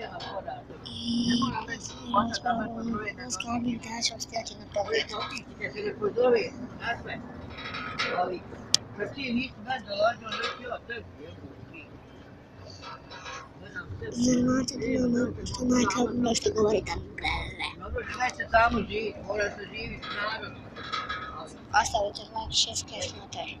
I skladnim da ćemo stati na pogled. i da ne pozove, dakle, ali, kad ti nisi baš dolazio, onda ja tebi, Zanimate da imamo što majka nešto govori da Dobro, šta se tamo živi, mora se živiti narod. Ostavit ćeš like,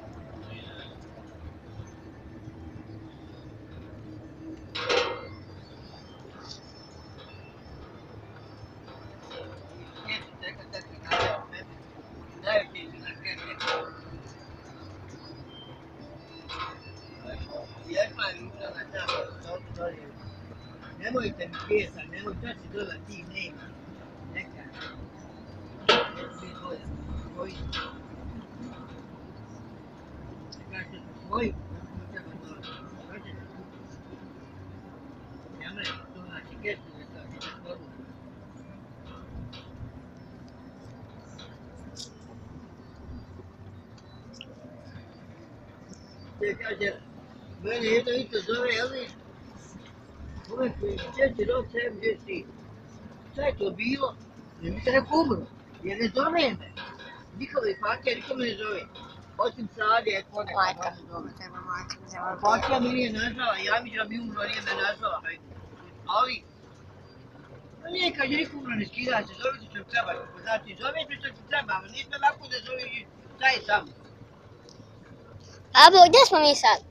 nem olyan kézzel, nem úgy tetszik tőle ti német. Nekem. Hogy, hogy, hogy, nem lehet tudni, hogy kettőre tartják magunk. Tényleg, mene jedno isto zove, jel viš? Uvijek mi čeći rok gdje si. Šta je to bilo? Ne mi se neko umro. Jer ne zove me. Nikovi partija nikome ne zove. Osim Sade, je kone. Majka mi zove, treba majka mi zove. Partija mi nije nazvala, ja mi da mi umro, nije me nazvala. Ali, Pa nije kad je niko umro, ne skida se, zove se što treba. Znači, zove se što ti treba, ali nije lako da zove i šta je samo. Abo, gdje smo mi sad?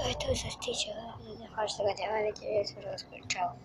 Todo esto es Stitch, donde Hashtag te vale, te voy a chao.